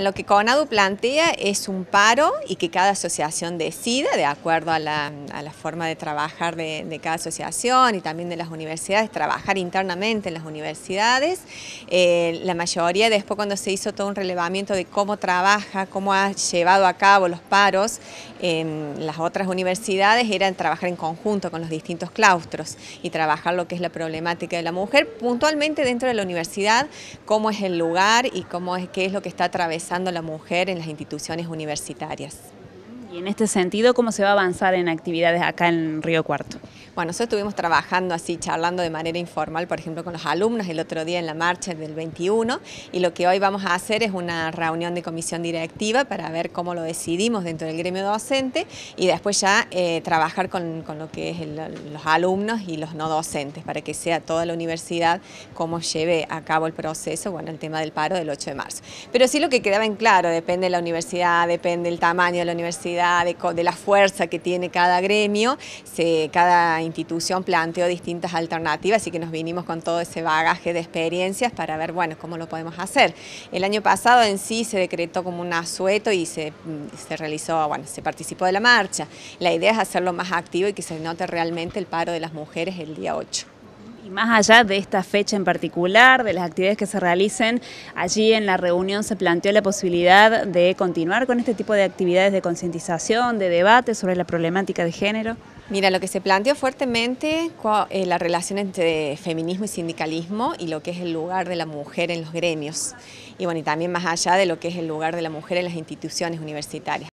Lo que CONADU plantea es un paro y que cada asociación decida, de acuerdo a la, forma de trabajar de, cada asociación y también de las universidades, trabajar internamente en las universidades. Eh, la mayoría, después cuando se hizo todo un relevamiento de cómo trabaja, cómo ha llevado a cabo los paros en las otras universidades, era trabajar en conjunto con los distintos claustros y trabajar lo que es la problemática de la mujer, puntualmente dentro de la universidad, cómo es el lugar y cómo es, qué es lo que está atravesando la mujer en las instituciones universitarias. Y en este sentido, ¿cómo se va a avanzar en actividades acá en Río Cuarto? Bueno, nosotros estuvimos trabajando así, charlando de manera informal, por ejemplo, con los alumnos el otro día en la marcha del 21 y lo que hoy vamos a hacer es una reunión de comisión directiva para ver cómo lo decidimos dentro del gremio docente y después ya eh, trabajar con, lo que es los alumnos y los no docentes para que sea toda la universidad cómo lleve a cabo el proceso, bueno, el tema del paro del 8 de marzo. Pero sí lo que quedaba en claro, depende de la universidad, depende del tamaño de la universidad, de, la fuerza que tiene cada gremio, cada institución planteó distintas alternativas y que nos vinimos con todo ese bagaje de experiencias para ver, bueno, cómo lo podemos hacer. El año pasado en sí se decretó como un asueto y se, se realizó, bueno, se participó de la marcha. La idea es hacerlo más activo y que se note realmente el paro de las mujeres el día 8. Y más allá de esta fecha en particular, de las actividades que se realicen, allí en la reunión se planteó la posibilidad de continuar con este tipo de actividades de concientización, de debate sobre la problemática de género. Mira, lo que se planteó fuertemente eh, la relación entre feminismo y sindicalismo y lo que es el lugar de la mujer en los gremios. Y bueno, y también más allá de lo que es el lugar de la mujer en las instituciones universitarias.